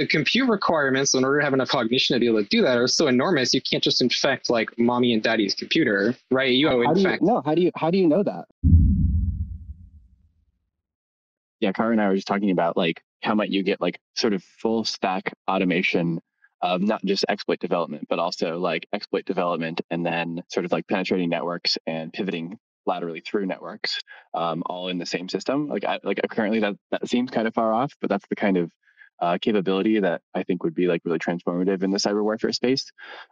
the compute requirements in order to have enough cognition to be able to do that are so enormous. You can't just infect like mommy and daddy's computer, right? You how, in fact, no. How do you how do you know that? Yeah, Kara and I were just talking about like how might you get like sort of full stack automation of not just exploit development, but also like exploit development and then sort of like penetrating networks and pivoting laterally through networks, um, all in the same system. Like, I, like currently that that seems kind of far off, but that's the kind of uh, capability that I think would be like really transformative in the cyber warfare space.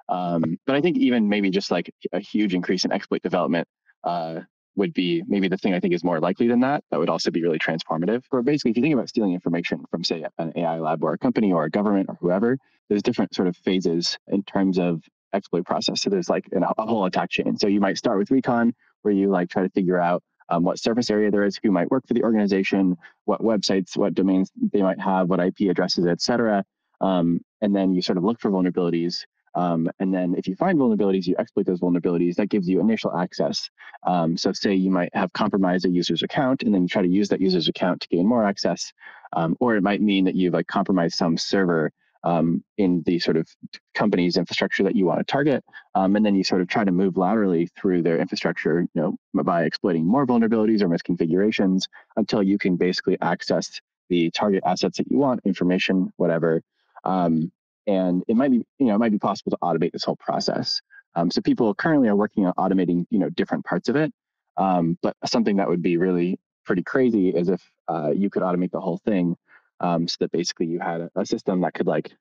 Um, but I think even maybe just like a huge increase in exploit development uh, would be maybe the thing I think is more likely than that. That would also be really transformative. Or basically, if you think about stealing information from, say, an AI lab or a company or a government or whoever, there's different sort of phases in terms of exploit process. So there's like a whole attack chain. So you might start with recon, where you like try to figure out um, what surface area there is, who might work for the organization, what websites, what domains they might have, what IP addresses, et cetera. Um, and then you sort of look for vulnerabilities um, and then if you find vulnerabilities, you exploit those vulnerabilities. That gives you initial access. Um, so say you might have compromised a user's account, and then you try to use that user's account to gain more access. Um, or it might mean that you've like compromised some server um, in the sort of company's infrastructure that you want to target. Um, and then you sort of try to move laterally through their infrastructure, you know, by exploiting more vulnerabilities or misconfigurations until you can basically access the target assets that you want, information, whatever. Um, and it might be you know it might be possible to automate this whole process um, so people currently are working on automating you know different parts of it um, but something that would be really pretty crazy is if uh, you could automate the whole thing um, so that basically you had a, system that could like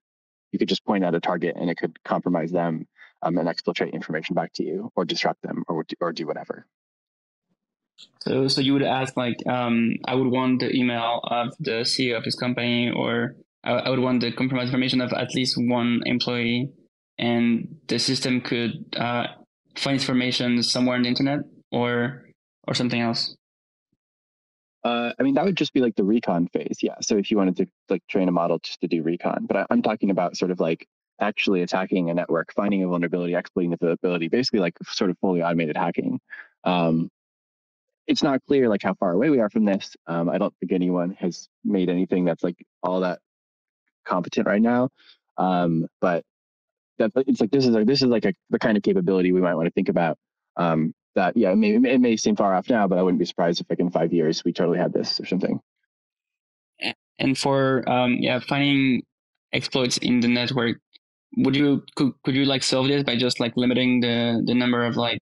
you could just point at a target and it could compromise them um, and exfiltrate information back to you or disrupt them or, or do whatever so, so you would ask like, um, I would want the email of the CEO of this company, or I, I would want the compromised information of at least one employee, and the system could uh, find information somewhere on the internet or or something else. Uh, I mean, that would just be like the recon phase, yeah. So if you wanted to like train a model just to do recon, but I, I'm talking about sort of like actually attacking a network, finding a vulnerability, exploiting the vulnerability, basically like sort of fully automated hacking. Um, it's not clear like how far away we are from this. Um, I don't think anyone has made anything that's like all that competent right now. Um, but that it's like this is like this is like a, the kind of capability we might want to think about. Um, that yeah, it may, it may seem far off now, but I wouldn't be surprised if like in five years we totally had this or something. And for um, yeah, finding exploits in the network, would you could, could you like solve this by just like limiting the the number of like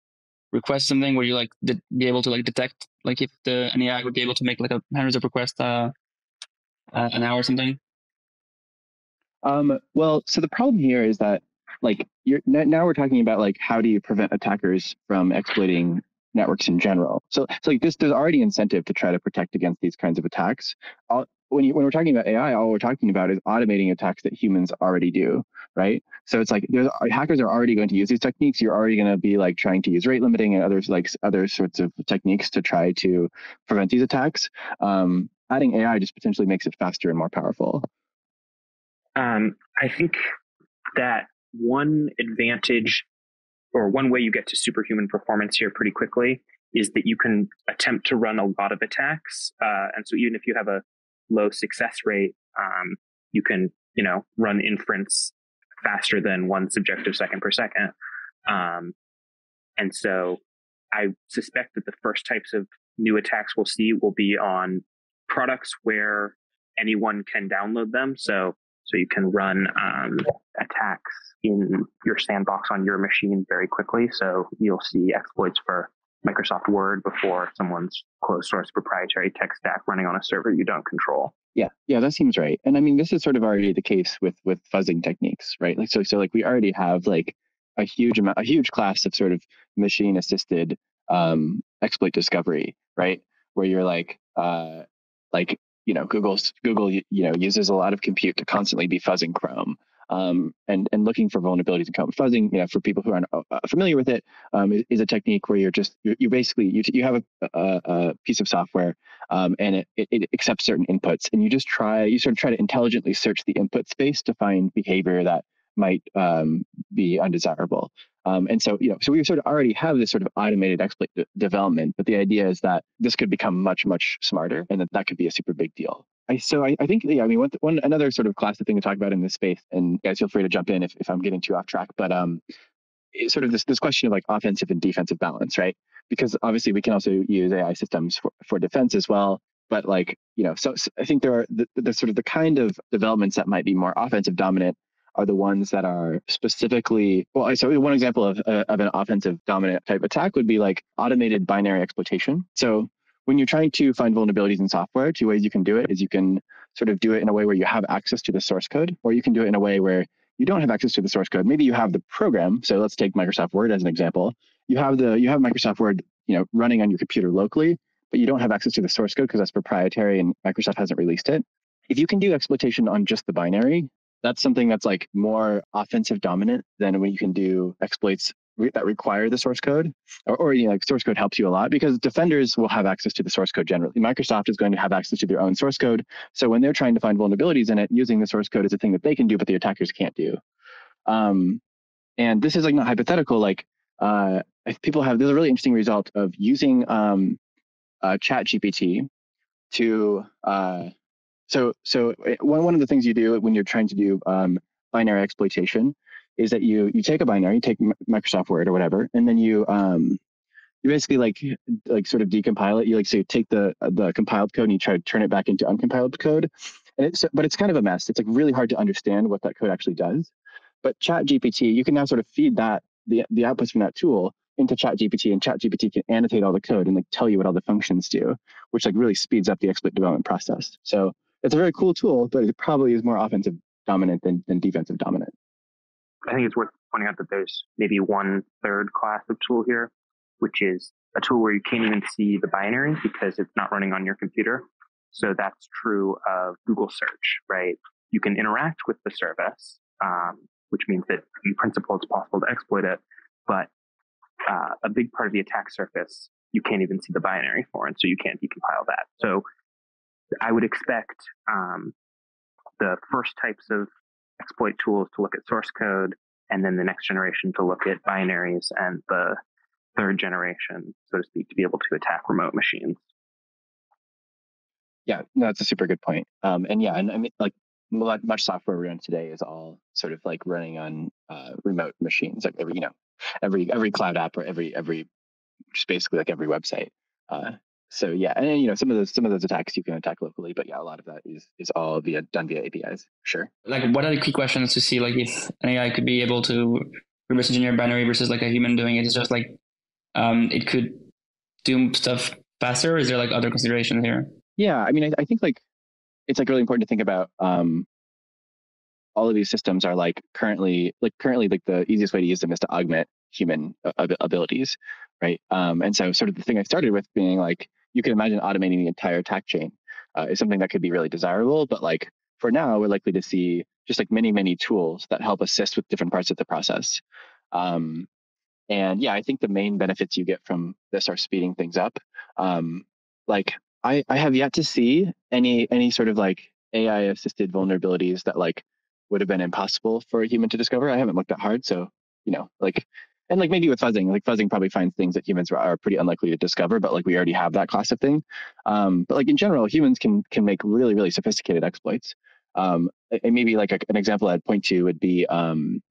requests something where you like de- be able to like detect like if the an AI would be able to make like a hundreds of requests uh, uh, an hour or something? Um, well, so the problem here is that like you're now we're talking about like how do you prevent attackers from exploiting networks in general. So, so like this, there's already incentive to try to protect against these kinds of attacks. All, when you when we're talking about AI, all we're talking about is automating attacks that humans already do, right? So it's like there's hackers are already going to use these techniques. You're already going to be like trying to use rate limiting and others like other sorts of techniques to try to prevent these attacks. Um, adding AI just potentially makes it faster and more powerful. Um, I think that one advantage or one way you get to superhuman performance here pretty quickly is that you can attempt to run a lot of attacks. Uh, and so even if you have a low success rate, um, you can, you know, run inference faster than one subjective second per second. Um, and so I suspect that the first types of new attacks we'll see will be on products where anyone can download them. So so you can run um, attacks in your sandbox on your machine very quickly. So you'll see exploits for Microsoft Word before someone's closed source proprietary tech stack running on a server you don't control. Yeah, yeah, that seems right. And I mean, this is sort of already the case with with fuzzing techniques, right? Like so, so like we already have like a huge amount, a huge class of sort of machine assisted um, exploit discovery, right? Where you're like, uh, like you know, Google's Google, you know, uses a lot of compute to constantly be fuzzing Chrome. Um, and and looking for vulnerabilities in Chrome. Fuzzing, you know, for people who aren't uh, familiar with it, um, is, is, a technique where you're just you, you basically you, you have a, a, a piece of software um, and it, it, it, accepts certain inputs, and you just try you sort of try to intelligently search the input space to find behavior that might um, be undesirable. Um, and so, you know, so we sort of already have this sort of automated exploit development, but the idea is that this could become much, much smarter and that that could be a super big deal. I so I, I think yeah, I mean one, one another sort of classic thing to talk about in this space, and guys feel free to jump in if, if I'm getting too off track, but um, sort of this this question of like offensive and defensive balance, right? Because obviously we can also use AI systems for, for defense as well. But like you know, so, so I think there are the, the sort of the kind of developments that might be more offensive dominant are the ones that are specifically well so one example of, uh, of an offensive dominant type attack would be like automated binary exploitation so when you're trying to find vulnerabilities in software two ways you can do it is you can sort of do it in a way where you have access to the source code or you can do it in a way where you don't have access to the source code. Maybe you have the program so let's take microsoft word as an example. You have the you have microsoft word you know running on your computer locally but you don't have access to the source code because that's proprietary and microsoft hasn't released it. If you can do exploitation on just the binary that's something that's like more offensive dominant than when you can do exploits re- that require the source code or, or you know, like source code helps you a lot because defenders will have access to the source code generally. Microsoft is going to have access to their own source code. So when they're trying to find vulnerabilities in it using the source code is a thing that they can do but the attackers can't do. Um, and this is like not hypothetical like uh, people have there's a really interesting result of using um, uh, chat gpt to uh, so, so eh, one, one of the things you do when you're trying to do um, binary exploitation is that you you take a binary, you take Microsoft Word or whatever, and then you um, you basically like like sort of decompile it. You like so you take the the compiled code and you try to turn it back into uncompiled code, and it's but it's kind of a mess. It's like really hard to understand what that code actually does. But Chat GPT, you can now sort of feed that the the outputs from that tool into ChatGPT, and ChatGPT can annotate all the code and like tell you what all the functions do, which like really speeds up the exploit development process. So it's a very cool tool, but it probably is more offensive dominant than, than defensive dominant. I think it's worth pointing out that there's maybe one third class of tool here, which is a tool where you can't even see the binary because it's not running on your computer. So that's true of Google search, right? You can interact with the service, um, which means that in principle it's possible to exploit it, but uh, a big part of the attack surface you can't even see the binary for, and so you can't decompile that. So I would expect um, the first types of exploit tools to look at source code, and then the next generation to look at binaries, and the third generation, so to speak, to be able to attack remote machines. Yeah, no, that's a super good point. Um, and yeah, and I mean, like much software we run today is all sort of like running on uh, remote machines. Like every, you know, every every cloud app or every every just basically like every website uh, so yeah, and you know some of those some of those attacks you can attack locally, but yeah, a lot of that is is all via done via APIs. Sure. Like, what are the key questions to see? Like, if an AI could be able to reverse engineer binary versus like a human doing it, it's just like um, it could do stuff faster. is there like other considerations here? Yeah, I mean, I, I think like it's like really important to think about um, all of these systems are like currently like currently like the easiest way to use them is to augment human uh, abilities right um, and so sort of the thing i started with being like you can imagine automating the entire attack chain uh, is something that could be really desirable. But like for now, we're likely to see just like many, many tools that help assist with different parts of the process. Um, and yeah, I think the main benefits you get from this are speeding things up. Um, like I, I have yet to see any any sort of like AI assisted vulnerabilities that like would have been impossible for a human to discover. I haven't looked that hard, so you know, like and like maybe with fuzzing, like fuzzing probably finds things that humans are pretty unlikely to discover, but like we already have that class of thing. Um, but like in general, humans can can make really really sophisticated exploits. Um, and maybe like a, an example I'd point to would be um,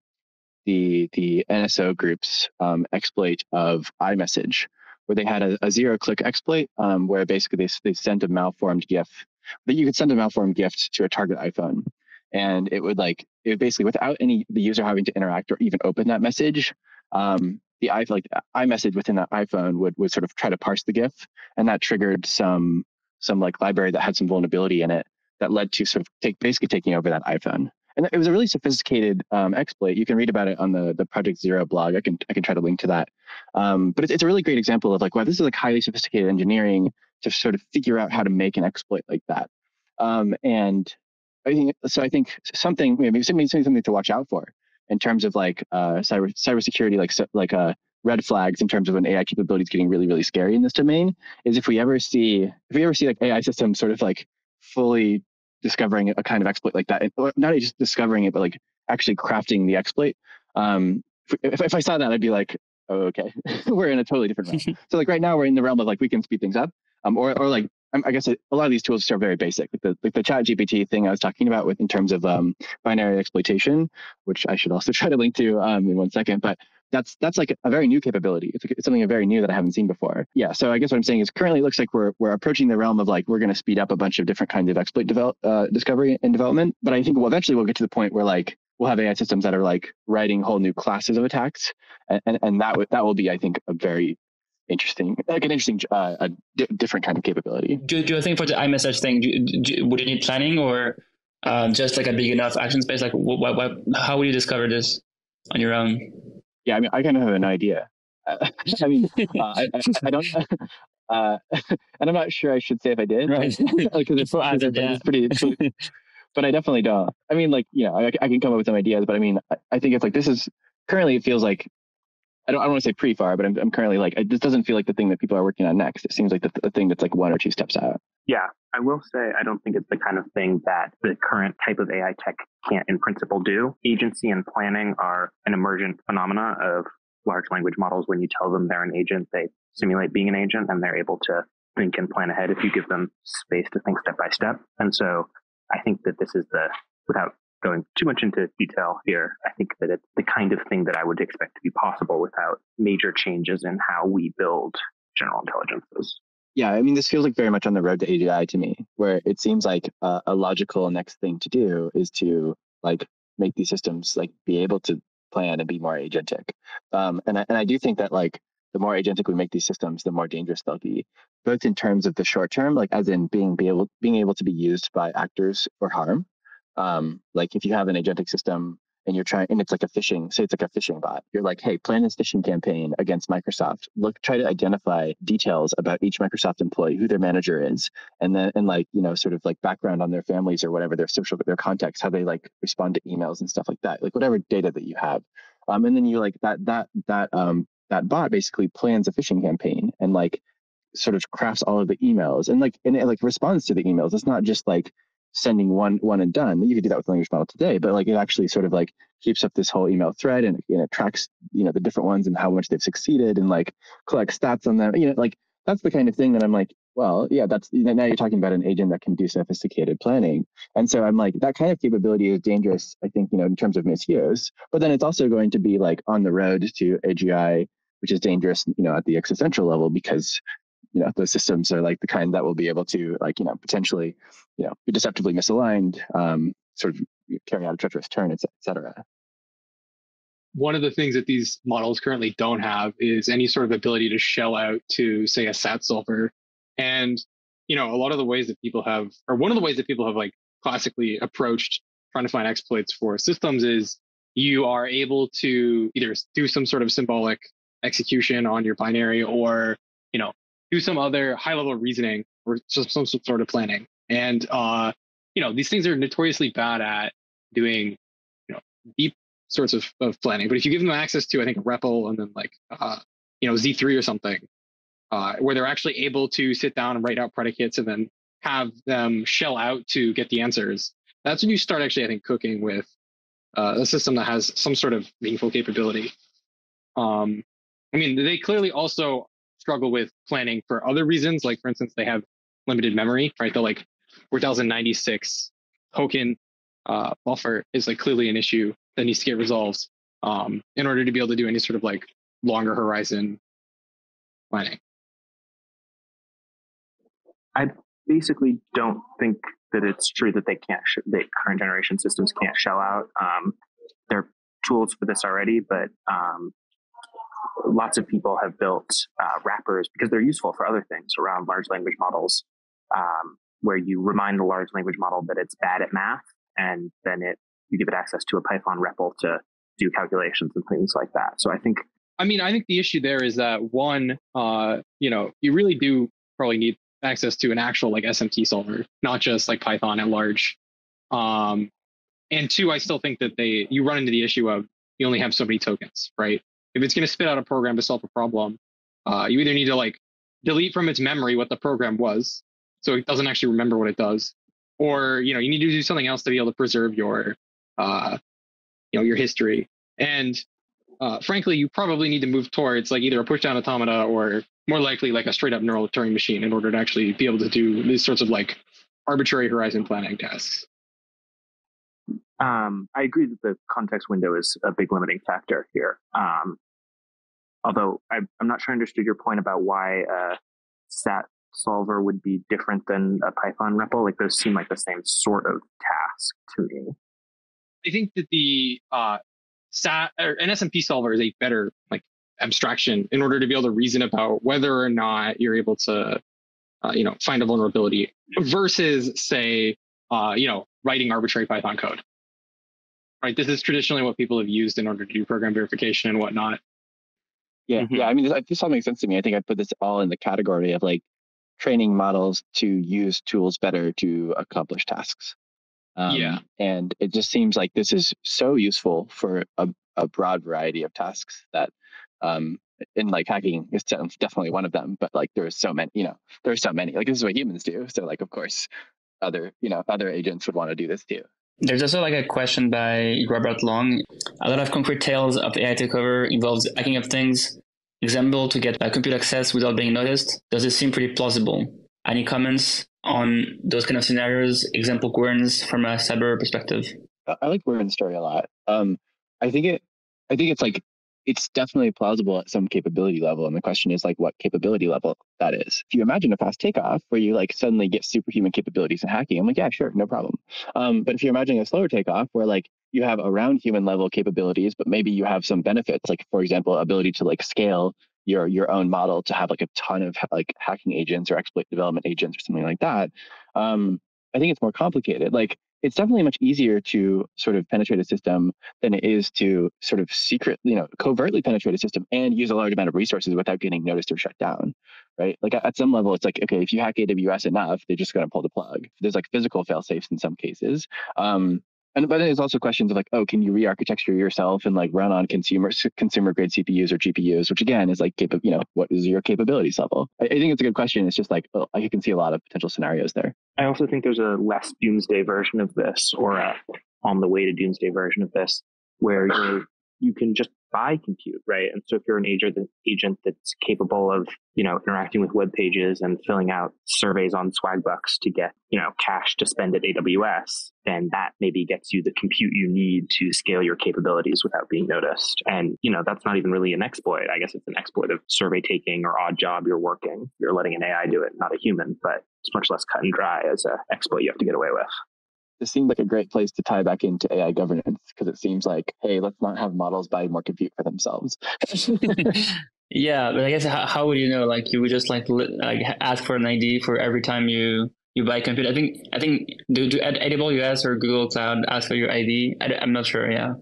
the the NSO group's um, exploit of iMessage, where they had a, a zero click exploit um, where basically they they sent a malformed GIF that you could send a malformed GIF to a target iPhone, and it would like it basically without any the user having to interact or even open that message um, the i like iMessage within that iPhone would would sort of try to parse the GIF, and that triggered some some like library that had some vulnerability in it that led to sort of take basically taking over that iPhone. And it was a really sophisticated um, exploit. You can read about it on the the Project Zero blog. I can I can try to link to that. Um, but it's, it's a really great example of like wow, this is like highly sophisticated engineering to sort of figure out how to make an exploit like that. Um, and I think so. I think something maybe something something to watch out for in terms of like uh, cyber cybersecurity, like like uh, red flags in terms of when AI capabilities getting really really scary in this domain is if we ever see if we ever see like AI systems sort of like fully discovering a kind of exploit like that, or not just discovering it, but like actually crafting the exploit. Um, if, if I saw that, I'd be like, oh, okay, we're in a totally different realm. so like right now we're in the realm of like we can speed things up, um, or or like I guess a lot of these tools are very basic, like the like the Chat GPT thing I was talking about with in terms of um, binary exploitation, which I should also try to link to um, in one second. But that's that's like a very new capability. It's, it's something very new that I haven't seen before. Yeah. So I guess what I'm saying is currently it looks like we're we're approaching the realm of like we're going to speed up a bunch of different kinds of exploit develop uh, discovery and development. But I think well, eventually we'll get to the point where like we'll have AI systems that are like writing whole new classes of attacks, and and, and that w- that will be I think a very interesting, like an interesting, uh, a different kind of capability. Do, do you think for the iMessage thing, do, do, would you need planning or uh, just like a big enough action space? Like, what, what, how would you discover this on your own? Yeah, I mean, I kind of have an idea. I mean, uh, I, I, I, don't, uh, and I'm not sure I should say if I did, right? Because it's, it's, yeah. it's pretty. It's pretty but I definitely don't. I mean, like, you know, I, I, can come up with some ideas, but I mean, I, I think it's like this is currently it feels like I don't, I don't want to say pretty far, but I'm, I'm currently like, it, this doesn't feel like the thing that people are working on next. It seems like the, the thing that's like one or two steps out. Yeah, I will say I don't think it's the kind of thing that the current type of AI tech can't in principle do. Agency and planning are an emergent phenomena of large language models. When you tell them they're an agent, they simulate being an agent and they're able to think and plan ahead if you give them space to think step by step. And so I think that this is the, without going too much into detail here, I think that it's the kind of thing that I would expect to be possible without major changes in how we build general intelligences. Yeah, I mean, this feels like very much on the road to AGI to me, where it seems like uh, a logical next thing to do is to like make these systems like be able to plan and be more agentic. Um, and I, and I do think that like the more agentic we make these systems, the more dangerous they'll be, both in terms of the short term, like as in being be able being able to be used by actors for harm, um, like if you have an agentic system and you're trying and it's like a phishing say it's like a phishing bot you're like hey plan this phishing campaign against microsoft. Look try to identify details about each microsoft employee who their manager is and then and like you know sort of like background on their families or whatever their social their contacts how they like respond to emails and stuff like that like whatever data that you have. Um, and then you like that that that um that bot basically plans a phishing campaign and like sort of crafts all of the emails and like and it like responds to the emails. It's not just like sending one one and done. You could do that with the language model today, but like it actually sort of like keeps up this whole email thread and, and it tracks you know the different ones and how much they've succeeded and like collects stats on them. You know, like that's the kind of thing that I'm like, well, yeah, that's now you're talking about an agent that can do sophisticated planning. And so I'm like, that kind of capability is dangerous, I think, you know, in terms of misuse. But then it's also going to be like on the road to AGI, which is dangerous, you know, at the existential level because you know those systems are like the kind that will be able to like you know potentially you know be deceptively misaligned um, sort of carry out a treacherous turn et cetera one of the things that these models currently don't have is any sort of ability to shell out to say a sat solver and you know a lot of the ways that people have or one of the ways that people have like classically approached trying to find exploits for systems is you are able to either do some sort of symbolic execution on your binary or you know do some other high level reasoning or some, some sort of planning. And, uh, you know, these things are notoriously bad at doing, you know, deep sorts of, of planning. But if you give them access to, I think, REPL and then like, uh, you know, Z3 or something, uh, where they're actually able to sit down and write out predicates and then have them shell out to get the answers, that's when you start actually, I think, cooking with uh, a system that has some sort of meaningful capability. Um, I mean, they clearly also struggle with planning for other reasons. Like, for instance, they have limited memory, right? The like 4096 token uh, buffer is like clearly an issue that needs to get resolved um, in order to be able to do any sort of like longer horizon planning. I basically don't think that it's true that they can't sh- that current generation systems can't shell out. Um, there are tools for this already, but um, lots of people have built uh, wrappers because they're useful for other things around large language models, um, where you remind the large language model that it's bad at math, and then it you give it access to a Python REPL to do calculations and things like that. So I think. I mean, I think the issue there is that one, uh, you know, you really do probably need access to an actual like SMT solver, not just like Python at large. Um, and two, I still think that they you run into the issue of you only have so many tokens, right? If it's going to spit out a program to solve a problem, uh, you either need to like delete from its memory what the program was, so it doesn't actually remember what it does, or you know you need to do something else to be able to preserve your, uh, you know, your history. And uh, frankly, you probably need to move towards like either a pushdown automata or more likely like a straight up neural Turing machine in order to actually be able to do these sorts of like arbitrary horizon planning tasks. Um, I agree that the context window is a big limiting factor here. Um, although I, am not sure I understood your point about why a SAT solver would be different than a Python REPL. Like those seem like the same sort of task to me. I think that the uh, SAT or an SMT solver is a better like abstraction in order to be able to reason about whether or not you're able to, uh, you know, find a vulnerability versus say, uh, you know, writing arbitrary Python code. Right. This is traditionally what people have used in order to do program verification and whatnot. Yeah, mm-hmm. yeah. I mean, this all makes sense to me. I think I put this all in the category of like training models to use tools better to accomplish tasks. Um, yeah. And it just seems like this is so useful for a, a broad variety of tasks that, um, in like hacking is definitely one of them, but like there's so many, you know, there's so many, like this is what humans do. So like, of course, other, you know, other agents would want to do this too. There's also like a question by Robert Long. A lot of concrete tales of AI takeover involves hacking of things. Example to get a compute access without being noticed. Does it seem pretty plausible? Any comments on those kind of scenarios? Example Gwern's from a cyber perspective. I like Gwern's story a lot. Um, I think it. I think it's like it's definitely plausible at some capability level. And the question is like what capability level that is. If you imagine a fast takeoff where you like suddenly get superhuman capabilities in hacking, I'm like, yeah, sure, no problem. Um, but if you're imagining a slower takeoff where like you have around human level capabilities, but maybe you have some benefits, like for example, ability to like scale your your own model to have like a ton of like hacking agents or exploit development agents or something like that. Um, I think it's more complicated. Like it's definitely much easier to sort of penetrate a system than it is to sort of secret, you know, covertly penetrate a system and use a large amount of resources without getting noticed or shut down, right? Like at some level, it's like, okay, if you hack AWS enough, they're just going to pull the plug. There's like physical fail safes in some cases. Um, and but there's also questions of like, oh, can you re-architecture yourself and like run on consumer consumer grade CPUs or GPUs, which again is like, you know, what is your capabilities level? I, I think it's a good question. It's just like, well, I can see a lot of potential scenarios there. I also think there's a less doomsday version of this, or a on the way to doomsday version of this, where you you can just buy compute, right? And so if you're an agent, agent that's capable of, you know, interacting with web pages and filling out surveys on Swagbucks to get, you know, cash to spend at AWS, then that maybe gets you the compute you need to scale your capabilities without being noticed. And, you know, that's not even really an exploit. I guess it's an exploit of survey taking or odd job you're working. You're letting an AI do it, not a human, but it's much less cut and dry as an exploit you have to get away with this seemed like a great place to tie back into AI governance because it seems like, hey, let's not have models buy more compute for themselves. yeah, but I guess how, how, would you know? Like, you would just like like ask for an ID for every time you you buy compute. I think I think do, do AWS or Google Cloud ask for your ID? I, I'm not sure. Yeah.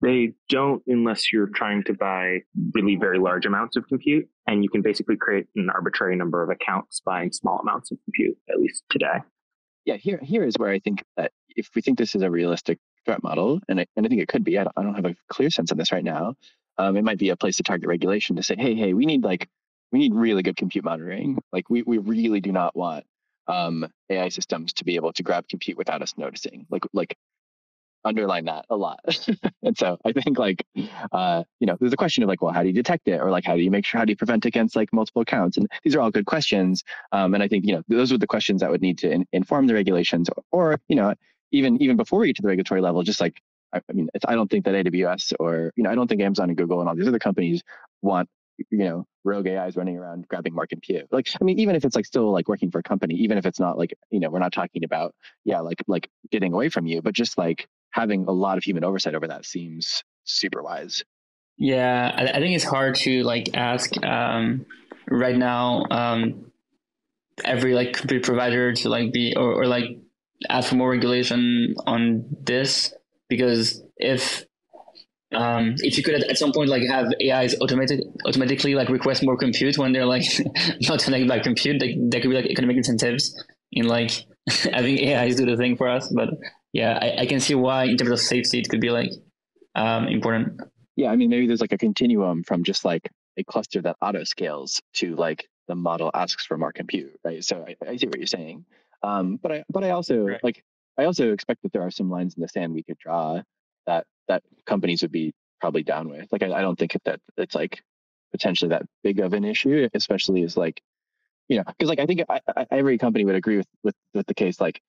They don't unless you're trying to buy really very large amounts of compute. And you can basically create an arbitrary number of accounts buying small amounts of compute, at least today yeah, here here is where I think that if we think this is a realistic threat model, and I, and I think it could be, I don't, I don't have a clear sense of this right now. Um, it might be a place to target regulation to say, hey, hey, we need like we need really good compute monitoring. Like we we really do not want um, AI systems to be able to grab compute without us noticing. Like like underline that a lot. and so I think like, uh, you know, there's a question of like, well, how do you detect it? Or like, how do you make sure, how do you prevent against like multiple accounts? And these are all good questions. Um, and I think, you know, those are the questions that would need to in, inform the regulations or, you know, even, even before we get to the regulatory level, just like, I, I mean, I don't think that AWS or, you know, I don't think Amazon and Google and all these other companies want you know rogue ais running around grabbing more compute like i mean even if it's like still like working for a company even if it's not like you know we're not talking about yeah like like getting away from you but just like having a lot of human oversight over that seems super wise. Yeah, I, I think it's hard to like ask um, right now um, every like compute provider to like be or, or like ask for more regulation on this because if um, if you could at, some point like have AIs automatic automatically like request more compute when they're like not connected by compute, like, there could be like economic incentives in like having AIs do the thing for us. But yeah, I, I can see why in terms of safety it could be like um, important. Yeah, I mean maybe there's like a continuum from just like a cluster that auto scales to like the model asks for more compute, right? So I, I see what you're saying, um, but I but I also right. like I also expect that there are some lines in the sand we could draw that that companies would be probably down with. Like I, I don't think that it's like potentially that big of an issue, especially as like, you know, because like I think I, I, every company would agree with, with with the case like,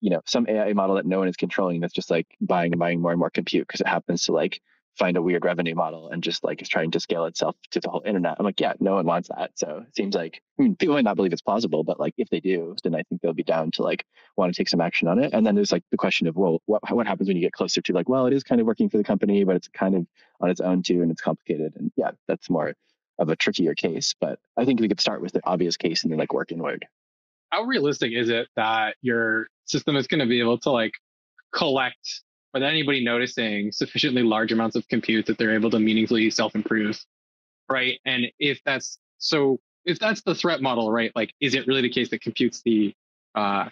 you know, some AI model that no one is controlling that's just like buying and buying more and more compute because it happens to like find a weird revenue model and just like is trying to scale itself to the whole internet. I'm like, yeah, no one wants that. So it seems like I mean, people might not believe it's plausible, but like if they do, then I think they'll be down to like want to take some action on it. And then there's like the question of, well, what what happens when you get closer to like, well, it is kind of working for the company, but it's kind of on its own too, and it's complicated. And yeah, that's more of a trickier case. But I think we could start with the obvious case and then like work inward. How realistic is it that your system is going to be able to like collect without anybody noticing sufficiently large amounts of compute that they're able to meaningfully self-improve right? And if that's so if that's the threat model right like is it really the case that compute's the uh,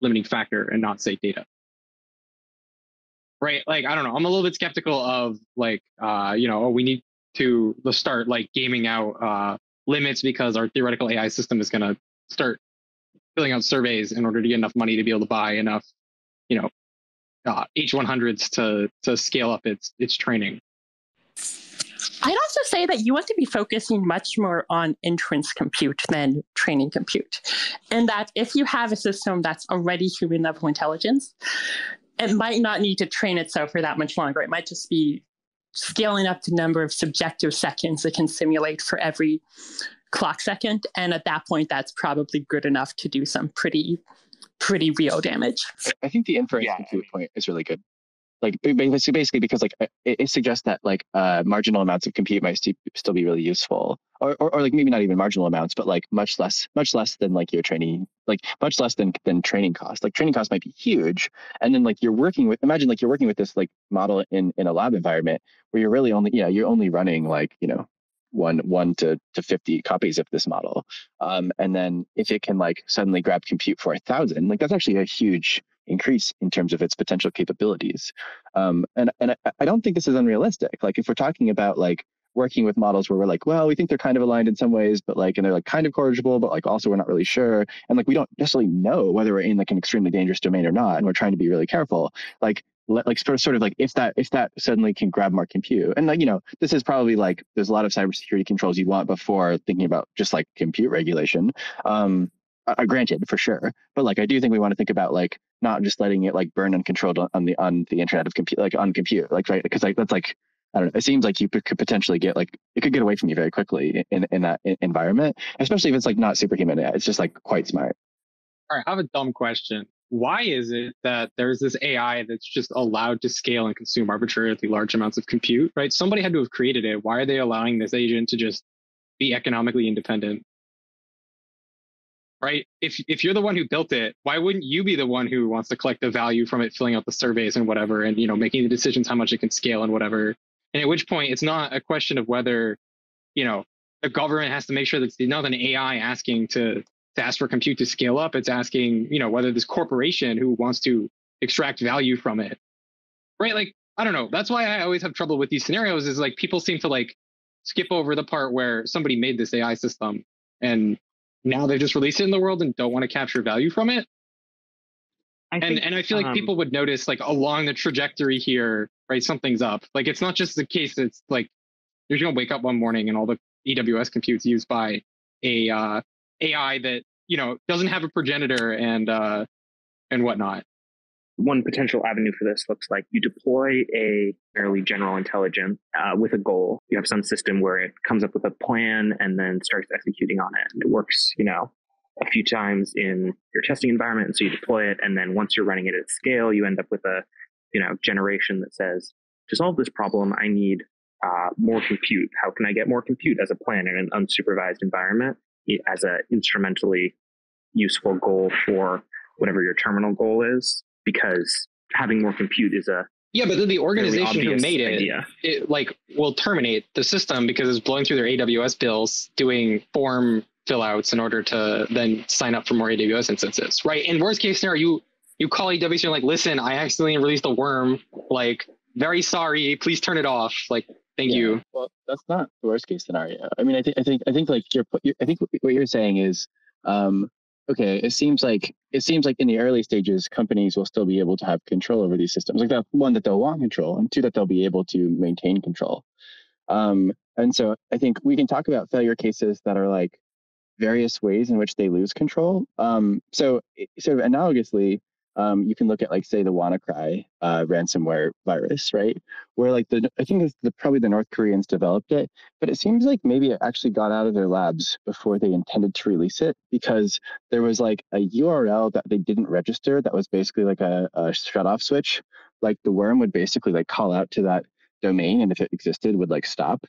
limiting factor and not say data? Right like i don't know i'm a little bit skeptical of like uh you know oh, we need to start like gaming out uh limits because our theoretical ai system is going to start filling out surveys in order to get enough money to be able to buy enough you know uh, H100s to to scale up its its training. I'd also say that you want to be focusing much more on inference compute than training compute. And that if you have a system that's already human level intelligence, it might not need to train itself for that much longer. It might just be scaling up the number of subjective seconds it can simulate for every clock second. And at that point, that's probably good enough to do some pretty pretty real damage. I think the inference yeah, compute I point is really good. Like basically, basically because like it, it suggests that like uh, marginal amounts of compute might st- still be really useful, or, or, or like maybe not even marginal amounts, but like much less, much less than like your training, like much less than than training cost. Like training cost might be huge, and then like you're working with imagine like you're working with this like model in in a lab environment where you're really only yeah you're only running like you know one one to, to 50 copies of this model um, and then if it can like suddenly grab compute for a thousand like that's actually a huge increase in terms of its potential capabilities um, and and I, I don't think this is unrealistic like if we're talking about like working with models where we're like, well, we think they're kind of aligned in some ways, but like, and they're like kind of corrigible, but like also we're not really sure. And like, we don't necessarily know whether we're in like an extremely dangerous domain or not. And we're trying to be really careful. Like, like sort of sort of like if that if that suddenly can grab more compute and like you know this is probably like there's a lot of cybersecurity controls you want before thinking about just like compute regulation um uh, granted for sure but like i do think we want to think about like not just letting it like burn uncontrolled on, the on the internet of compute like on compute like right because like that's like I don't know. It seems like you could potentially get like it could get away from you very quickly in in that environment, especially if it's like not superhuman. It's just like quite smart. All right, I have a dumb question why is it that there's this AI that's just allowed to scale and consume arbitrarily large amounts of compute, right? Somebody had to have created it. Why are they allowing this agent to just be economically independent? Right? If if you're the one who built it, why wouldn't you be the one who wants to collect the value from it, filling out the surveys and whatever, and you know, making the decisions how much it can scale and whatever? And at which point it's not a question of whether, you know, the government has to make sure that it's not an AI asking to to ask for compute to scale up. It's asking, you know, whether this corporation who wants to extract value from it, right? Like, I don't know. That's why I always have trouble with these scenarios is like people seem to like skip over the part where somebody made this AI system and now they just release it in the world and don't want to capture value from it. I and think, and I feel like um, people would notice like along the trajectory here, right? Something's up. Like it's not just the case that's like you're gonna wake up one morning and all the AWS compute's used by a uh, AI that you know doesn't have a progenitor and uh, and whatnot. One potential avenue for this looks like you deploy a fairly general intelligence uh, with a goal. You have some system where it comes up with a plan and then starts executing on it, and it works. You know, a few times in your testing environment, and so you deploy it, and then once you're running it at scale, you end up with a you know generation that says, to solve this problem, I need uh, more compute. How can I get more compute as a plan in an unsupervised environment? As an instrumentally useful goal for whatever your terminal goal is, because having more compute is a yeah, but then the organization who made it, it like will terminate the system because it's blowing through their AWS bills doing form fill outs in order to then sign up for more AWS instances, right? In worst case scenario, you you call AWS and you're like, listen, I accidentally released a worm. Like, very sorry, please turn it off. Like, Thank yeah. you. Well, that's not the worst case scenario. I mean, I think I think I think like you're, I think what you're saying is, um, okay, it seems like it seems like in the early stages, companies will still be able to have control over these systems. Like that one that they'll want control, and two that they'll be able to maintain control. Um, and so I think we can talk about failure cases that are like various ways in which they lose control. Um, so sort of analogously, um, you can look at like say the WannaCry uh, ransomware virus, right? Where like the I think the, probably the North Koreans developed it, but it seems like maybe it actually got out of their labs before they intended to release it because there was like a URL that they didn't register that was basically like a, a shut off switch. Like the worm would basically like call out to that domain and if it existed would like stop.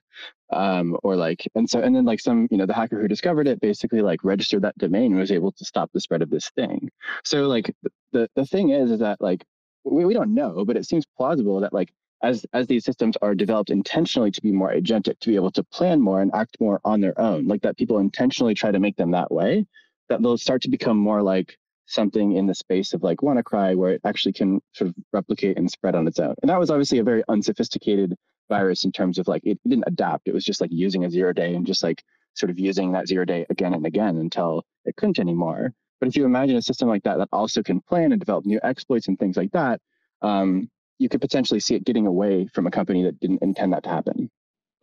Um, or like and so and then like some you know the hacker who discovered it basically like registered that domain and was able to stop the spread of this thing. So like the the thing is is that like we, we don't know but it seems plausible that like as as these systems are developed intentionally to be more agentic to be able to plan more and act more on their own like that people intentionally try to make them that way that they'll start to become more like something in the space of like WannaCry where it actually can sort of replicate and spread on its own. And that was obviously a very unsophisticated virus in terms of like it, didn't adapt. It was just like using a zero day and just like sort of using that zero day again and again until it couldn't anymore. But if you imagine a system like that that also can plan and develop new exploits and things like that, um, you could potentially see it getting away from a company that didn't intend that to happen.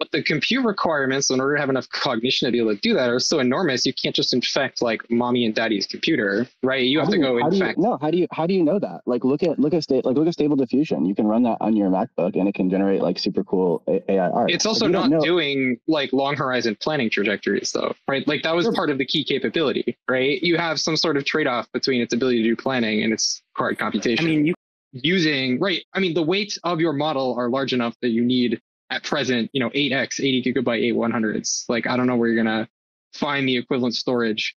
But the compute requirements in order to have enough cognition to be able to do that are so enormous. You can't just infect like mommy and daddy's computer, right? You how have to you, go infect. You, no, how do you how do you know that? Like look at look at state like look at Stable Diffusion. You can run that on your MacBook and it can generate like super cool AI art. It's also not doing like long horizon planning trajectories though, right? Like that was sure. part of the key capability, right? You have some sort of trade off between its ability to do planning and its hard computation. I mean, you using right. I mean, the weights of your model are large enough that you need at present, you know, 8x, 80 gigabyte A100s. Like, I don't know where you're going to find the equivalent storage.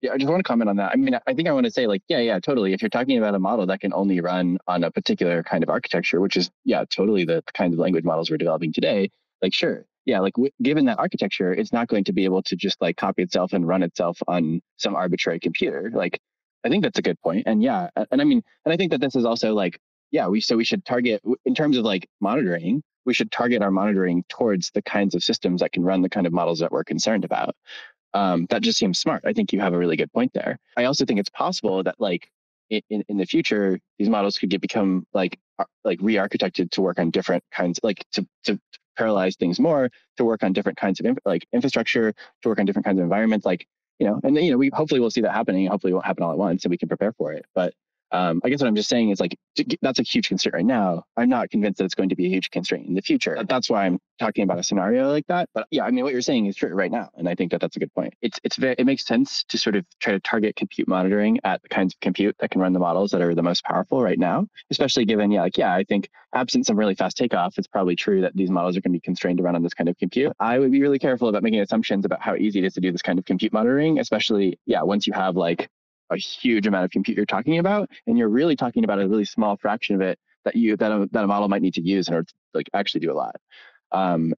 Yeah, I just want to comment on that. I mean, I think I want to say, like, yeah, yeah, totally. If you're talking about a model that can only run on a particular kind of architecture, which is, yeah, totally the kind of language models we're developing today, like, sure. Yeah, like w- given that architecture, it's not going to be able to just like copy itself and run itself on some arbitrary computer. Like, I think that's a good point. And yeah, and I mean, and I think that this is also like, yeah, we so we should target in terms of like monitoring we should target our monitoring towards the kinds of systems that can run the kind of models that we're concerned about. Um, that just seems smart. I think you have a really good point there. I also think it's possible that like in, in the future, these models could get become like like re-architected to work on different kinds, like to, to parallelize things more, to work on different kinds of like infrastructure, to work on different kinds of environments, like you know, and you know, we hopefully we'll see that happening. Hopefully, it won't happen all at once, and we can prepare for it. But um, I guess what I'm just saying is like that's a huge constraint right now. I'm not convinced that it's going to be a huge constraint in the future. That's why I'm talking about a scenario like that. But yeah, I mean, what you're saying is true right now, and I think that that's a good point. It's it's very, it makes sense to sort of try to target compute monitoring at the kinds of compute that can run the models that are the most powerful right now. Especially given, yeah, like yeah, I think absent some really fast takeoff, it's probably true that these models are going to be constrained to run on this kind of compute. I would be really careful about making assumptions about how easy it is to do this kind of compute monitoring, especially yeah, once you have like a huge amount of compute you're talking about, and you're really talking about a really small fraction of it that you that a, that a model might need to use in order to like actually do a lot. Um,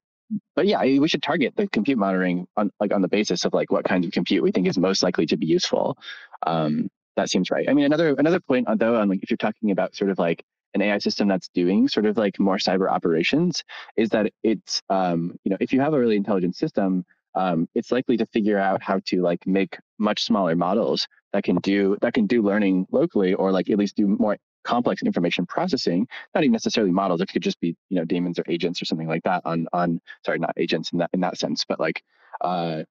but yeah, we should target the compute monitoring on like on the basis of like what kinds of compute we think is most likely to be useful. Um, that seems right. I mean, another another point uh, though, on like if you're talking about sort of like an AI system that's doing sort of like more cyber operations, is that it's um, you know if you have a really intelligent system, um, it's likely to figure out how to like make much smaller models that can do that can do learning locally or like at least do more complex information processing not even necessarily models. It could just be you know daemons or agents or something like that on on sorry not agents in that in that sense but like uh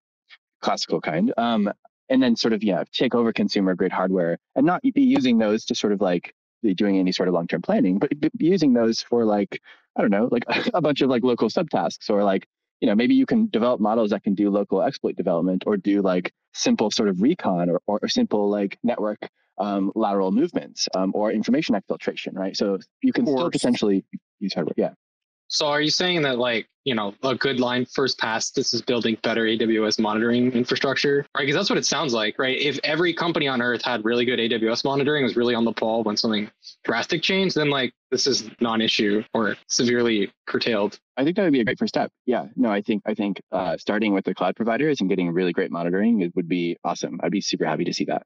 classical kind. Um and then sort of yeah take over consumer grade hardware and not be using those to sort of like be doing any sort of long-term planning but using those for like i don't know like a bunch of like local subtasks or like you know maybe you can develop models that can do local exploit development or do like simple sort of recon or, or, simple like network um, lateral movements um, or information exfiltration right? So you can still potentially use hardware yeah so are you saying that like, you know, a good line first pass, this is building better AWS monitoring infrastructure? Right? Because that's what it sounds like, right? If every company on earth had really good AWS monitoring, was really on the ball when something drastic changed, then like this is non-issue or severely curtailed. I think that would be a great first step. Yeah. No, I think I think uh, starting with the cloud providers and getting really great monitoring it would be awesome. I'd be super happy to see that.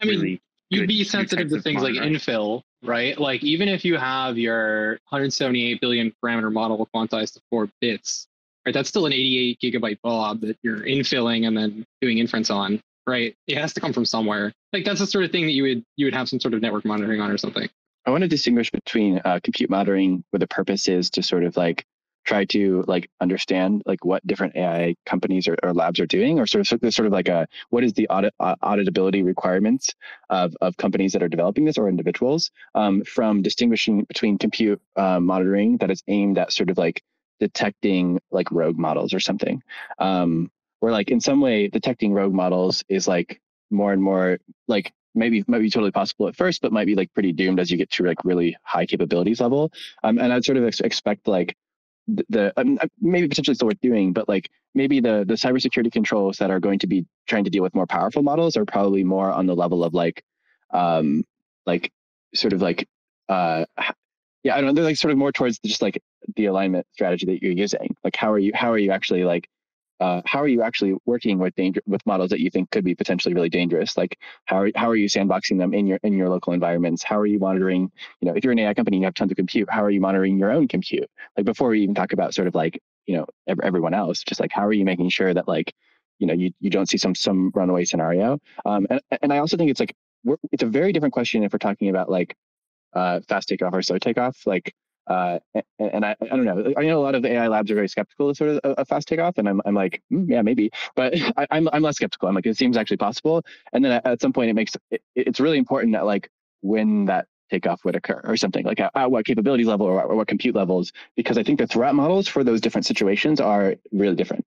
I mean, really you'd be sensitive to things like infill, right? Like even if you have your 178 billion parameter model quantized to four bits, right? That's still an 88 gigabyte blob that you're infilling and then doing inference on, right? It has to come from somewhere. Like that's the sort of thing that you would you would have some sort of network monitoring on or something. I want to distinguish between uh, compute monitoring, where the purpose is to sort of like try to like understand like what different AI companies or, or labs are doing, or sort of sort of like a what is the audit uh, auditability requirements of of companies that are developing this or individuals um, from distinguishing between compute uh, monitoring that is aimed at sort of like detecting like rogue models or something, um, where like in some way detecting rogue models is like more and more like maybe might be totally possible at first, but might be like pretty doomed as you get to like really high capabilities level. Um, and I'd sort of ex- expect like the, um, uh, maybe potentially still worth doing, but like maybe the the cybersecurity controls that are going to be trying to deal with more powerful models are probably more on the level of like um like sort of like uh yeah I don't know they're like sort of more towards just like the alignment strategy that you're using. Like how are you how are you actually like uh, how are you actually working with danger with models that you think could be potentially really dangerous? Like how are, how are you sandboxing them in your in your local environments? How are you monitoring? You know, if you're an AI company, and you have tons of compute. How are you monitoring your own compute? Like before we even talk about sort of like you know everyone else, just like how are you making sure that like you know you, you don't see some some runaway scenario? Um, and and I also think it's like it's a very different question if we're talking about like uh, fast takeoff or slow takeoff. Like uh, and, and I, I don't know. I know a lot of the AI labs are very skeptical of sort of a, fast takeoff, and I'm, I'm like, mm, yeah, maybe, but I, am I'm, I'm less skeptical. I'm like, it seems actually possible. And then at, at some point, it makes it, it's really important that like when that takeoff would occur or something like at, at what capability level or, or what compute levels, because I think the threat models for those different situations are really different.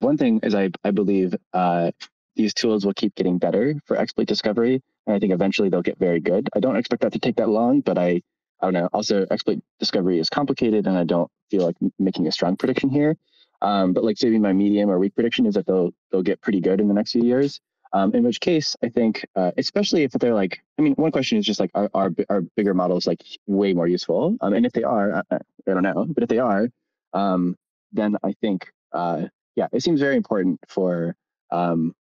One thing is I I believe uh, these tools will keep getting better for exploit discovery, and I think eventually they'll get very good. I don't expect that to take that long, but I I don't know. Also, exploit discovery is complicated, and I don't feel like making a strong prediction here. Um, but like saving my medium or weak prediction is that they'll they'll get pretty good in the next few years. Um, in which case, I think, uh, especially if they're like, I mean, one question is just like, are are, are bigger models like way more useful? Um, and if they are, I, I, don't know, but if they are, um, then I think, uh, yeah, it seems very important for, um,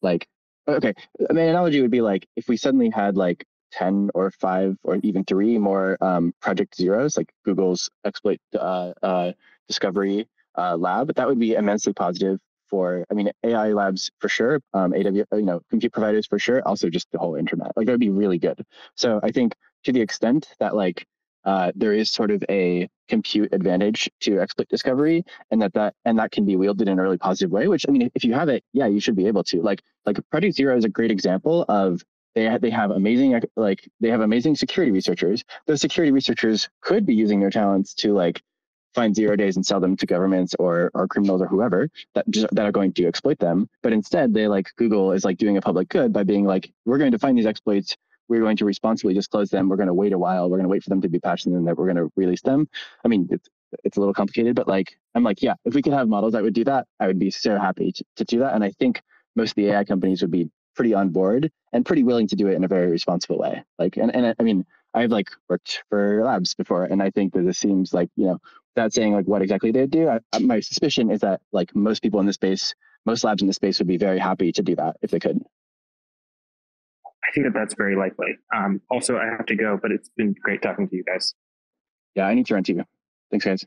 like, okay, mean, analogy would be like if we suddenly had like 10 or 5 or even 3 more um, project zeros like google's exploit uh, uh, discovery uh, lab that would be immensely positive for i mean ai labs for sure um, aw you know compute providers for sure also just the whole internet like that would be really good. So i think to the extent that like uh, there is sort of a compute advantage to exploit discovery and that that and that can be wielded in a really positive way which i mean if you have it yeah you should be able to. Like like project zero is a great example of they have, they have amazing like they have amazing security researchers. Those security researchers could be using their talents to like find zero days and sell them to governments or or criminals or whoever that just, that are going to exploit them. But instead, they like Google is like doing a public good by being like, we're going to find these exploits. We're going to responsibly disclose them. We're going to wait a while. We're going to wait for them to be patched and then that we're going to release them. I mean, it's it's a little complicated, but like I'm like, yeah, if we could have models that would do that, I would be so happy to, to do that. And I think most of the AI companies would be pretty on board and pretty willing to do it in a very responsible way. Like, and, and I mean, I've like worked for labs before, and I think that this seems like, you know, without saying like what exactly they do, I, my suspicion is that like most people in the space, most labs in the space would be very happy to do that if they could. I think that that's very likely. Um, also, I have to go, but it's been great talking to you guys. Yeah, I need to run too. Thanks, guys.